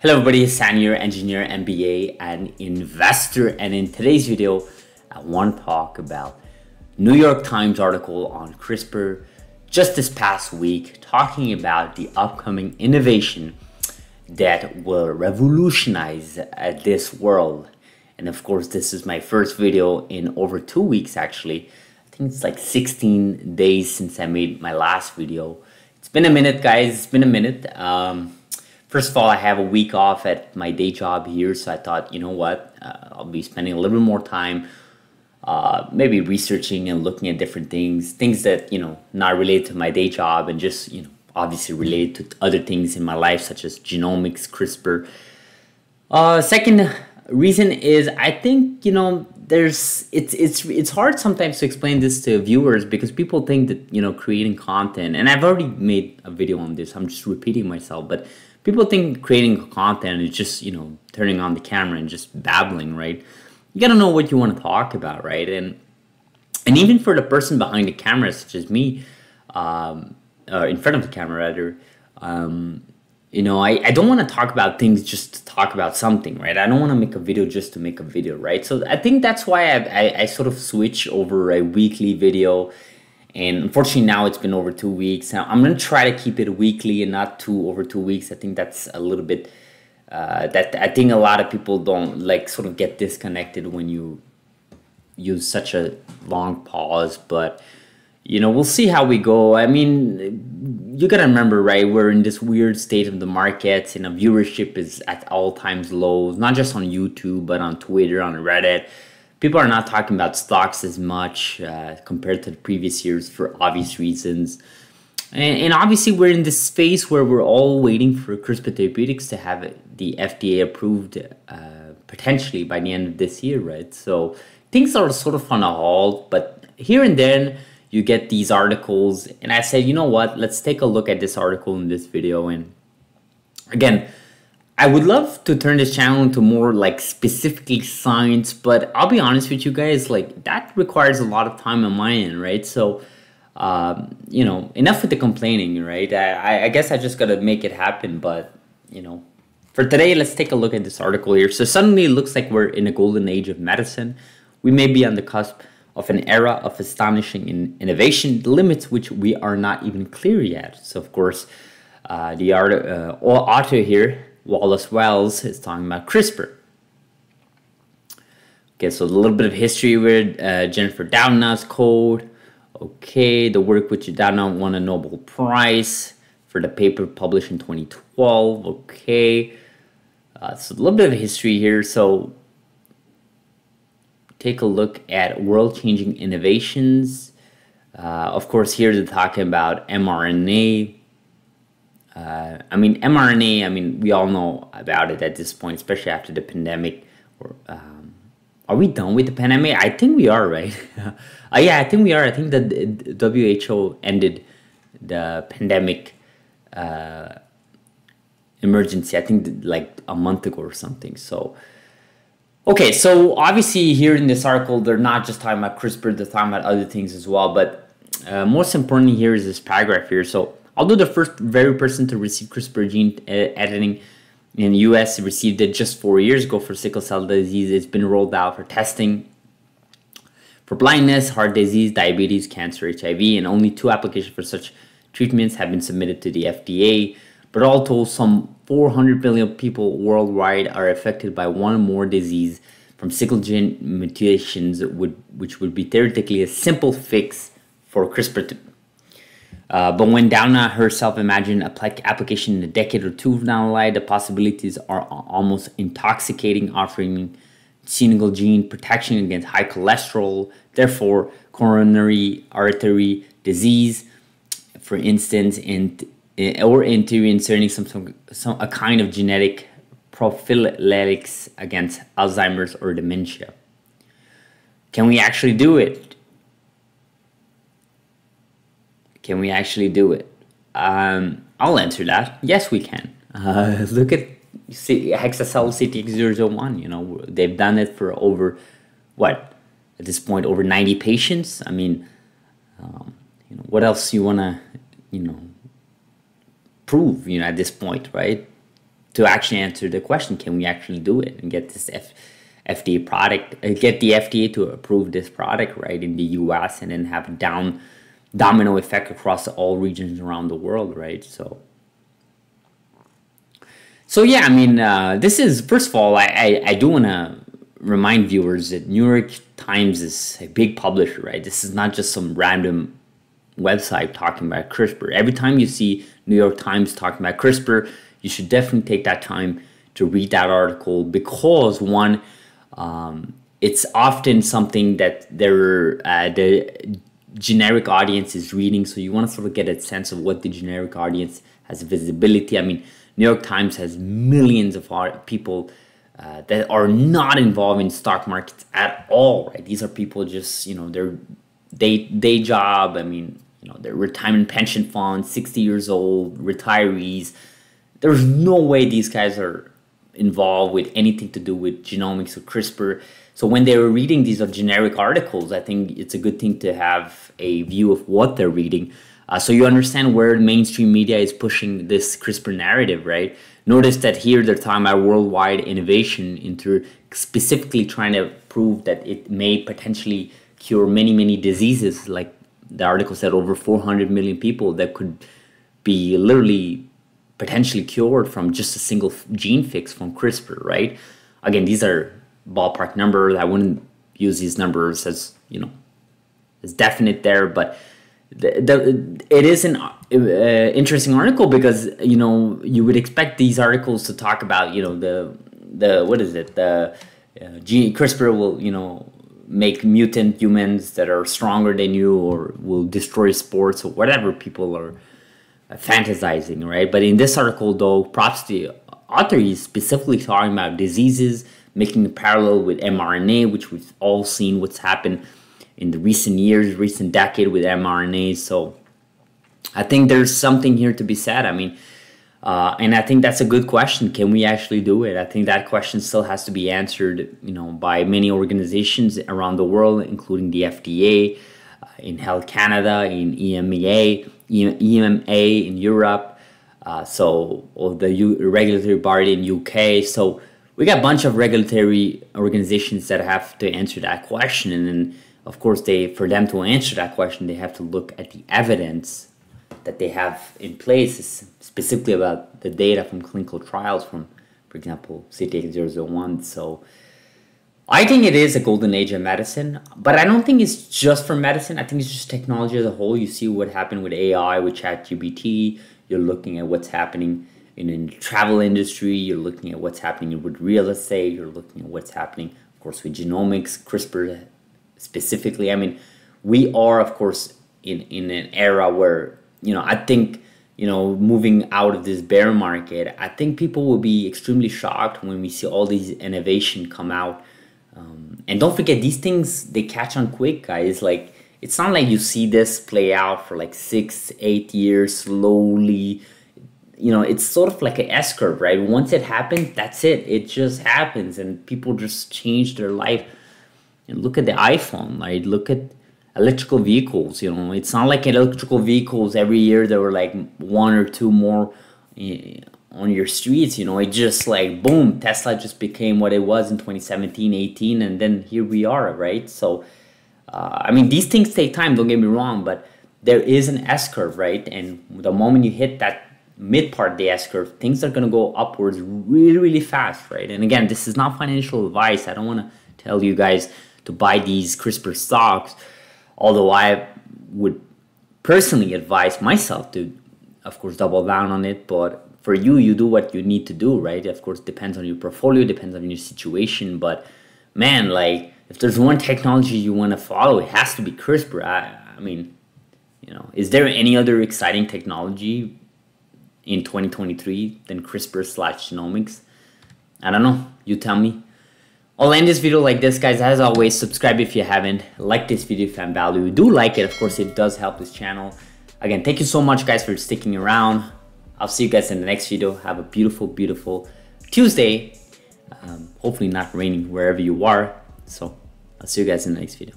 Hello everybody, it's engineer, MBA, and investor. And in today's video, I want to talk about New York Times article on CRISPR just this past week, talking about the upcoming innovation that will revolutionize uh, this world. And of course, this is my first video in over two weeks actually. I think it's like 16 days since I made my last video. It's been a minute, guys. It's been a minute. Um, First of all, I have a week off at my day job here, so I thought, you know what, uh, I'll be spending a little bit more time, uh, maybe researching and looking at different things, things that you know not related to my day job, and just you know obviously related to other things in my life, such as genomics, CRISPR. Uh, second reason is I think you know there's it's it's it's hard sometimes to explain this to viewers because people think that you know creating content, and I've already made a video on this. I'm just repeating myself, but people think creating content is just you know turning on the camera and just babbling right you gotta know what you want to talk about right and and even for the person behind the camera such as me um, or in front of the camera rather um, you know I, I don't want to talk about things just to talk about something right i don't want to make a video just to make a video right so i think that's why I, I, I sort of switch over a weekly video and unfortunately, now it's been over two weeks. Now, I'm going to try to keep it weekly and not two over two weeks. I think that's a little bit, uh, that I think a lot of people don't like sort of get disconnected when you use such a long pause. But, you know, we'll see how we go. I mean, you got to remember, right? We're in this weird state of the markets and the viewership is at all times lows, not just on YouTube, but on Twitter, on Reddit people are not talking about stocks as much uh, compared to the previous years for obvious reasons. And, and, obviously, we're in this space where we're all waiting for CRISPR Therapeutics to have the FDA approved uh, potentially by the end of this year, right? So things are sort of on a halt, but here and then you get these articles. And I said, you know what? Let's take a look at this article in this video. And again, I would love to turn this channel into more like specifically science, but I'll be honest with you guys, like that requires a lot of time on my end, right? So, um, you know, enough with the complaining, right? I, I guess I just gotta make it happen, but you know, for today, let's take a look at this article here. So suddenly it looks like we're in a golden age of medicine. We may be on the cusp of an era of astonishing in innovation, limits which we are not even clear yet. So of course, uh, the art, uh, author here Wallace Wells is talking about CRISPR. Okay, so a little bit of history with uh, Jennifer Doudna's code. Okay, the work which Doudna won a Nobel Prize for the paper published in 2012. Okay, uh, so a little bit of history here. So take a look at world-changing innovations. Uh, of course, here they're talking about mRNA, uh, I mean, mRNA, I mean, we all know about it at this point, especially after the pandemic. Um, are we done with the pandemic? I think we are, right? uh, yeah, I think we are. I think the WHO ended the pandemic uh, emergency, I think like a month ago or something. So, okay, so obviously here in this article, they're not just talking about CRISPR, they're talking about other things as well. But uh, most importantly here is this paragraph here. So, Although the first very person to receive CRISPR gene uh, editing in the US received it just four years ago for sickle cell disease, it's been rolled out for testing for blindness, heart disease, diabetes, cancer, HIV, and only two applications for such treatments have been submitted to the FDA. But all told, some 400 million people worldwide are affected by one or more disease from sickle gene mutations, which would be theoretically a simple fix for CRISPR uh, but when Doudna herself imagined a application in a decade or two down the line, the possibilities are almost intoxicating, offering single gene protection against high cholesterol, therefore coronary artery disease, for instance, in, or in theory inserting some, some, some a kind of genetic prophylactics against Alzheimer's or dementia. Can we actually do it? Can we actually do it? Um, I'll answer that. Yes, we can. Uh, look at C- exa-cel CTX001. You know, they've done it for over, what, at this point, over 90 patients. I mean, um, you know, what else you want to, you know, prove, you know, at this point, right? to actually answer the question: Can we actually do it and get this F, FDA product, uh, get the FDA to approve this product right in the U.S. and then have a down domino effect across all regions around the world, right? So. So yeah, I mean, uh, this is first of all, I I, I do want to remind viewers that New York Times is a big publisher, right? This is not just some random website talking about CRISPR. Every time you see New York Times talking about CRISPR, you should definitely take that time to read that article because one, um, it's often something that they're, uh, the generic audience is reading. So you want to sort of get a sense of what the generic audience has visibility. I mean, New York Times has millions of people uh, that are not involved in stock markets at all. Right? These are people just you know their day day job. I mean, you know, their retirement pension funds, sixty years old, retirees. There's no way these guys are involved with anything to do with genomics or CRISPR. So when they were reading these generic articles, I think it's a good thing to have a view of what they're reading. Uh, so you understand where mainstream media is pushing this CRISPR narrative, right? Notice that here they're talking about worldwide innovation into specifically trying to prove that it may potentially cure many, many diseases. Like the article said, over 400 million people that could be literally potentially cured from just a single gene fix from CRISPR, right? Again, these are ballpark numbers. I wouldn't use these numbers as you know as definite there, but the, the it is an uh, interesting article because you know you would expect these articles to talk about you know the the what is it the uh, gene CRISPR will you know make mutant humans that are stronger than you or will destroy sports or whatever people are uh, fantasizing, right? But in this article, though, props to the author, he's specifically talking about diseases making a parallel with mRNA, which we've all seen what's happened in the recent years, recent decade with mRNA. So I think there's something here to be said. I mean, uh, and I think that's a good question. Can we actually do it? I think that question still has to be answered, you know, by many organizations around the world, including the FDA, uh, in Health Canada, in EMEA, EMA in Europe, uh, so or the U- regulatory body in UK. So we got a bunch of regulatory organizations that have to answer that question and then of course they for them to answer that question they have to look at the evidence that they have in place is specifically about the data from clinical trials from for example CTX001 so I think it is a golden age of medicine, but I don't think it's just for medicine. I think it's just technology as a whole. You see what happened with AI, with ChatGPT. You're looking at what's happening in the travel industry, you're looking at what's happening with real estate, you're looking at what's happening, of course, with genomics, CRISPR specifically. I mean, we are, of course, in, in an era where, you know, I think, you know, moving out of this bear market, I think people will be extremely shocked when we see all these innovation come out. Um, and don't forget, these things, they catch on quick, guys. Like, it's not like you see this play out for like six, eight years slowly you know, it's sort of like an S curve, right? Once it happens, that's it. It just happens, and people just change their life. And look at the iPhone, right? Look at electrical vehicles. You know, it's not like electrical vehicles every year there were like one or two more eh, on your streets. You know, it just like boom, Tesla just became what it was in 2017, 18, and then here we are, right? So, uh, I mean, these things take time. Don't get me wrong, but there is an S curve, right? And the moment you hit that mid part of the S curve, things are going to go upwards really, really fast, right? And again, this is not financial advice. I don't want to tell you guys to buy these CRISPR stocks, although I would personally advise myself to, of course, double down on it. But for you, you do what you need to do, right? Of course, depends on your portfolio, depends on your situation. But man, like, if there's one technology you want to follow, it has to be CRISPR. I, I mean, you know, is there any other exciting technology in 2023 than CRISPR slash genomics? I don't know. You tell me. I'll end this video like this, guys. As always, subscribe if you haven't. Like this video if you found value. Do like it. Of course, it does help this channel. Again, thank you so much, guys, for sticking around. I'll see you guys in the next video. Have a beautiful, beautiful Tuesday. Um, hopefully not raining wherever you are. So I'll see you guys in the next video.